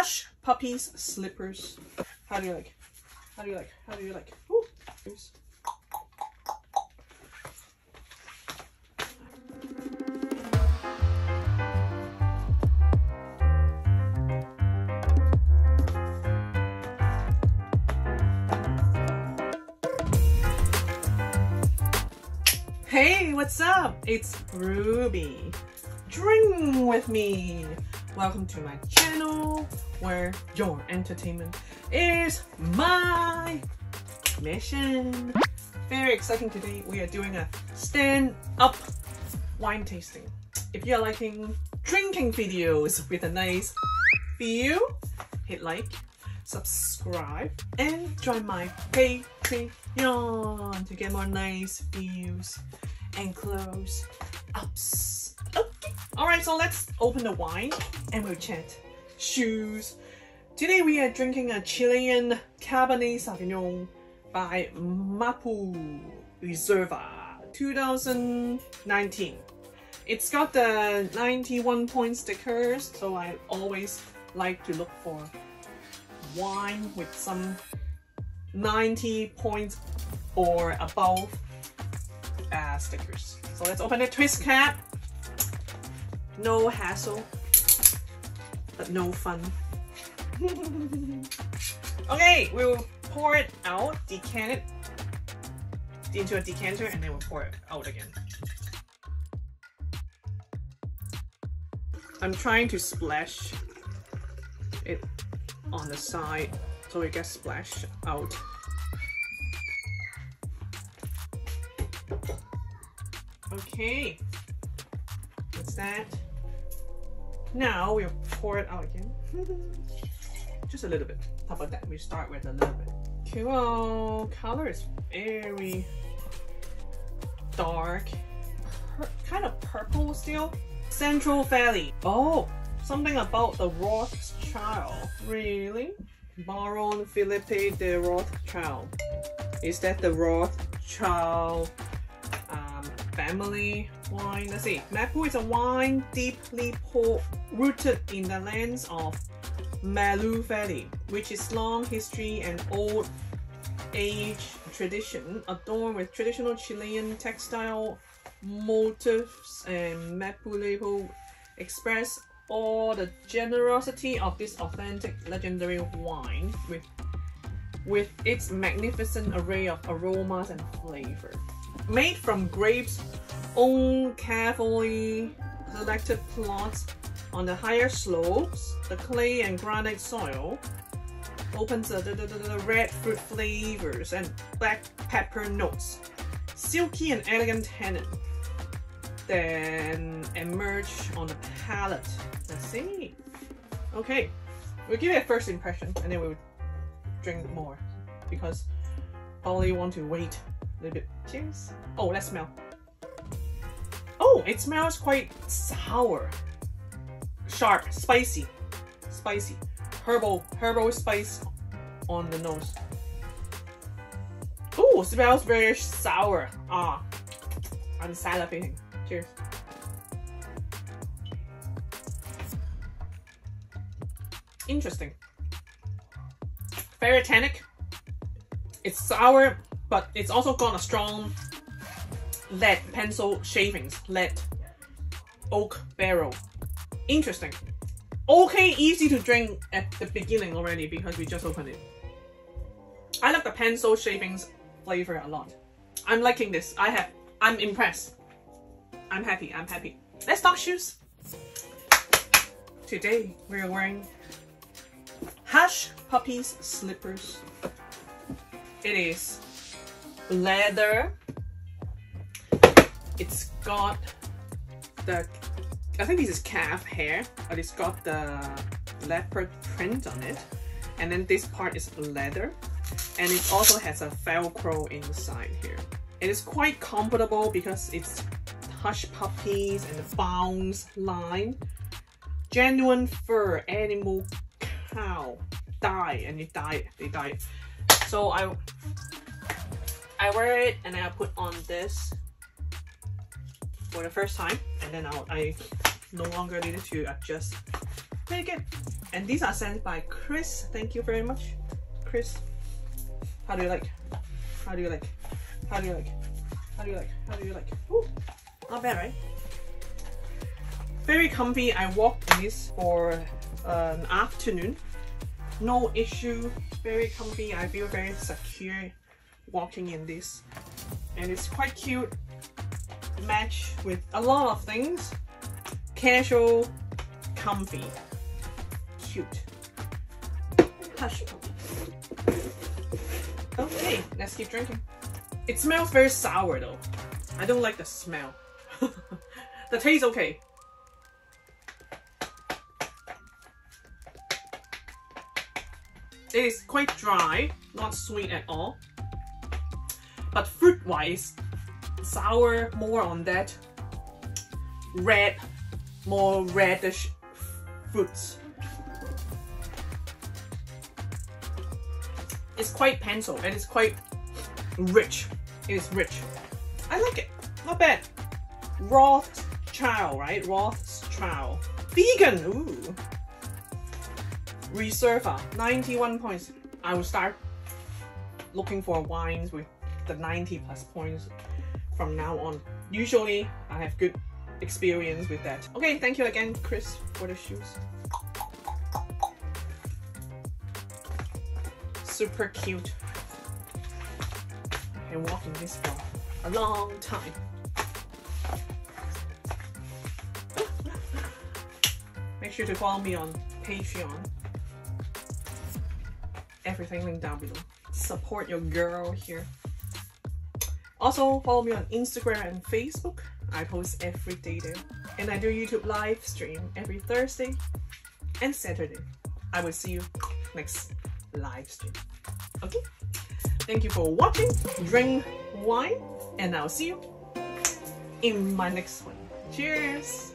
Puppies slippers. How do you like? How do you like? How do you like? Ooh, Hey, what's up? It's Ruby. Drink with me. Welcome to my channel where your entertainment is my mission. Very exciting today. We are doing a stand up wine tasting. If you're liking drinking videos with a nice view, hit like, subscribe, and join my Patreon to get more nice views and close ups. Okay. Alright, so let's open the wine and we'll chat shoes. Today we are drinking a Chilean Cabernet Sauvignon by Mapu Reserva 2019. It's got the 91 point stickers, so I always like to look for wine with some 90 points or above uh, stickers. So let's open the twist cap. No hassle, but no fun. okay, we'll pour it out, decant it into a decanter, and then we'll pour it out again. I'm trying to splash it on the side so it gets splashed out. Okay, that. Now we'll pour it out again. Just a little bit. How about that? We start with a little bit. Cool. Color is very dark, kind of purple still. Central Valley. Oh, something about the Rothschild. Really? Baron Philippe de Rothschild. Is that the Rothschild family wine? Let's see. Mapu is a wine deeply rooted in the lands of Maule Valley, which is long history and old age tradition, adorned with traditional Chilean textile motifs and Mapu label express all the generosity of this authentic legendary wine with with its magnificent array of aromas and flavor. Made from grapes owned carefully selected plots on the higher slopes, the clay and granite soil opens the, the, the, the red fruit flavors and black pepper notes. Silky and elegant tannin then emerge on the palate. Let's see. Okay, we'll give it a first impression and then we'll drink more because probably want to wait a little bit. Cheers. Oh, let's smell. Oh, it smells quite sour, sharp, spicy, spicy, herbal, herbal spice on the nose. Oh, smells very sour. Ah, I'm salivating. Cheers. Interesting. Very tannic. It's sour, but it's also got a strong lead pencil shavings, lead oak barrel. Interesting. Okay, easy to drink at the beginning already because we just opened it. I love the pencil shavings flavor a lot. I'm liking this. I have. I'm impressed. I'm happy. I'm happy. Let's talk shoes. Today we're wearing Hush Puppies slippers. It is leather. It's got the I think this is calf hair, but it's got the leopard print on it. And then this part is leather. And it also has a velcro inside here. It is quite comfortable because it's hush puppies and the bounce line. Genuine fur, animal cow die and it died. They died. So I I wear it and then I put on this for the first time and then I'll, I no longer needed to adjust. Very good. And these are sent by Chris. Thank you very much, Chris. How do you like? How do you like? How do you like? How do you like? How do you like? Ooh, not bad, right? Very comfy. I walked this for an afternoon. No issue. Very comfy. I feel very secure walking in this. And it's quite cute. Match with a lot of things. Casual, comfy, cute. Hush Okay, let's keep drinking. It smells very sour though. I don't like the smell. the taste okay. It is quite dry, not sweet at all. But fruit-wise, sour more on that red, more reddish fruits. It's quite pencil and it's quite rich. It is rich. I like it. Not bad. Rothschild, right? Rothschild. Vegan. Ooh. Reserva. 91 points. I will start looking for wines with the 90 plus points from now on. Usually I have good experience with that. Okay, thank you again, Chris, for the shoes. Super cute. I can walk in this for a long time. Make sure to follow me on Patreon. Everything linked down below. Support your girl here. Also, follow me on Instagram and Facebook. I post every day there. And I do YouTube live stream every Thursday and Saturday. I will see you next live stream. Okay? Thank you for watching. Drink wine and I'll see you in my next one. Cheers!